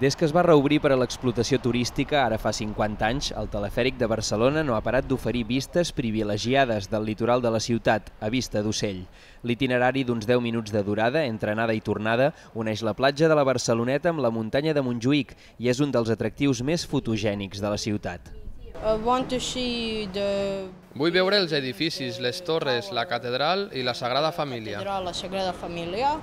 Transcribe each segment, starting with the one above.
Des que es va reobrir per a l'explotació turística ara fa 50 anys, el telefèric de Barcelona no ha parat d'oferir vistes privilegiades del litoral de la ciutat, a vista d'ocell. L'itinerari d'uns 10 minuts de durada, entre anada i tornada, uneix la platja de la Barceloneta amb la muntanya de Montjuïc i és un dels atractius més fotogènics de la ciutat. Vull veure els edificis, les torres, la catedral i la Sagrada Família. catedral, la Sagrada Familia.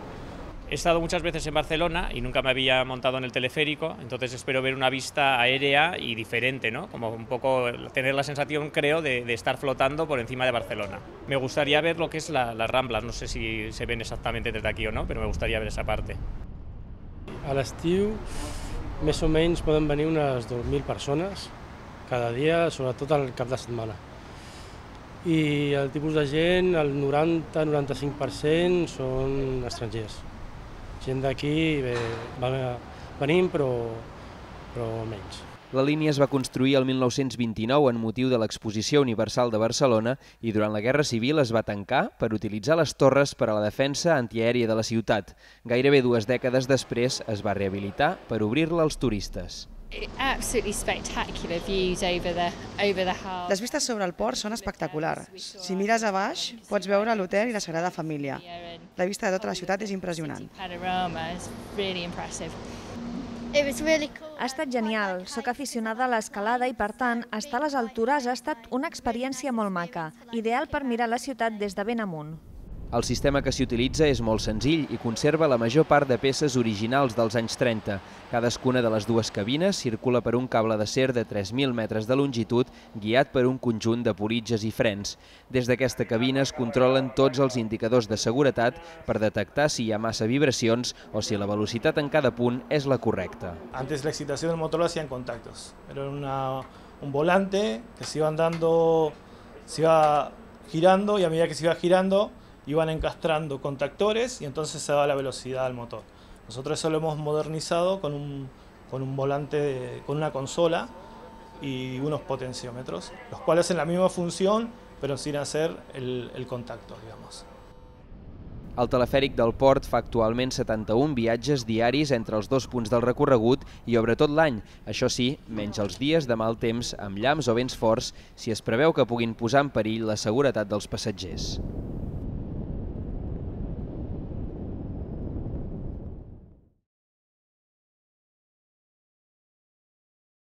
He estado muchas veces en Barcelona y nunca me había montado en el teleférico, entonces espero ver una vista aérea y diferente, ¿no? Como un poco tener la sensación, creo, de, de estar flotando por encima de Barcelona. Me gustaría ver lo que es la- las Ramblas, no sé si se ven exactamente desde aquí o no, pero me gustaría ver esa parte. A l'estiu, més o menys poden venir unes 2.000 persones cada dia, sobretot al cap de setmana. I el tipus de gent, el 90-95% són estrangers. Gent d'aquí, venim però, però menys. La línia es va construir el 1929 en motiu de l'Exposició Universal de Barcelona i durant la Guerra Civil es va tancar per utilitzar les torres per a la defensa antiaèria de la ciutat. Gairebé dues dècades després es va rehabilitar per obrir-la als turistes. absolutely spectacular views over the over the house. Les vistes sobre el port són espectaculars. Si mires a baix, pots veure l'hotel i la Sagrada Família. La vista de tota la ciutat és impressionant. Ha estat genial. Soc aficionada a l'escalada i, per tant, estar a les altures ha estat una experiència molt maca, ideal per mirar la ciutat des de ben amunt. El sistema que s'hi utilitza és molt senzill i conserva la major part de peces originals dels anys 30. Cadascuna de les dues cabines circula per un cable d'acer de 3.000 metres de longitud guiat per un conjunt de politges i frens. Des d'aquesta cabina es controlen tots els indicadors de seguretat per detectar si hi ha massa vibracions o si la velocitat en cada punt és la correcta. Antes la excitación del motor hacían contactos. Era una- un volante que se iban dando, se iba girando y a medida que se iba girando iban encastrando contactores y entonces se daba la velocidad al motor. Nosotros eso lo hemos modernizado con un, con un volante, de- con una consola y unos potenciómetros, los cuales hacen la misma función pero sin hacer el, el contacto, digamos. El telefèric del port fa actualment 71 viatges diaris entre els dos punts del recorregut i obre tot l'any. Això sí, menys els dies de mal temps amb llamps o vents forts si es preveu que puguin posar en perill la seguretat dels passatgers.